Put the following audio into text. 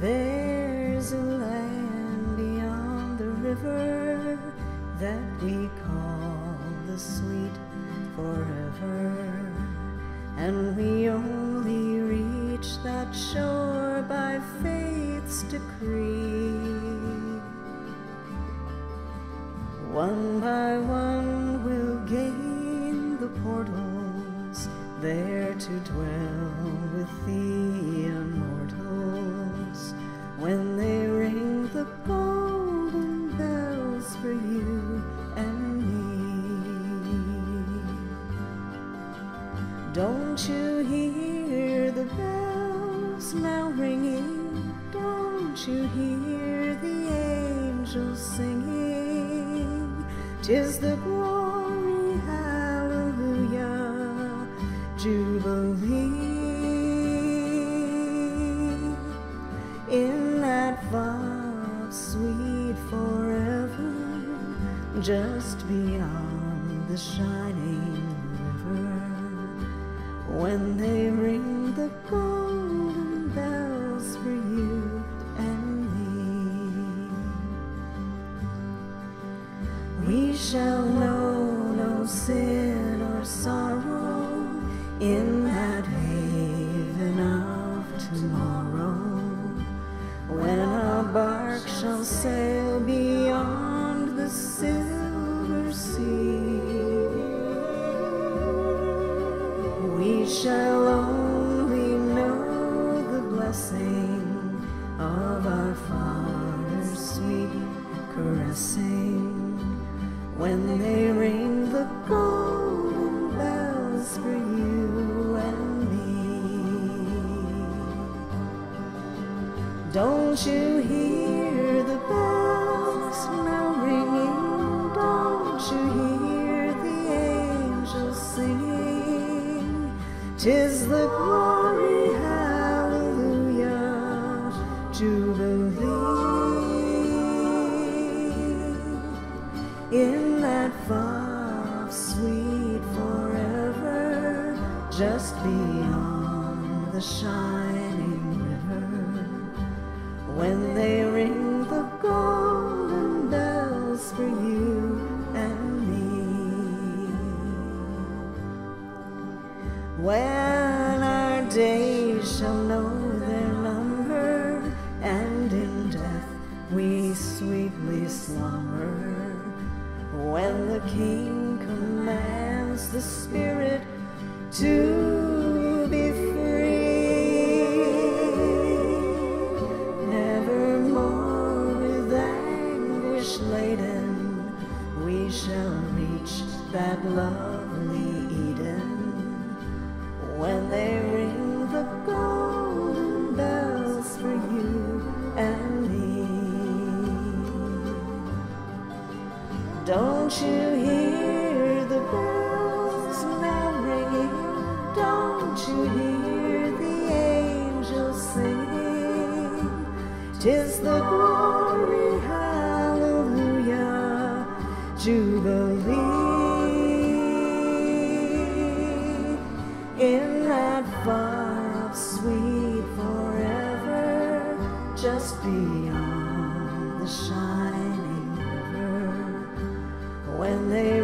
There's a land beyond the river that we call the sweet forever, and we only reach that shore by faith's decree. One by one we'll gain the portals there to dwell. When they ring the golden bells for you and me. Don't you hear the bells now ringing? Don't you hear the angels singing? Tis the glory, hallelujah, jubilee. Just beyond the shining river when they ring the golden bells for you and me. We shall know no sin or sorrow in that haven of tomorrow when our bark shall sail beyond the silver We shall only know the blessing of our Father's sweet caressing when they ring the golden bells for you and me. Don't you hear Tis the glory, hallelujah, jubilee. In that far sweet forever, just beyond the shining When our days shall know their number, and in death we sweetly slumber, when the King commands the Spirit to be free, nevermore with anguish laden, we shall reach that lovely Eden when they ring the golden bells for you and me. Don't you hear the bells now ringing? Don't you hear the angels singing? Tis the glory, hallelujah, jubilee. In just beyond the shining river. When they